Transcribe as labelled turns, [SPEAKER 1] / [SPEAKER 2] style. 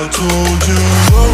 [SPEAKER 1] I told you.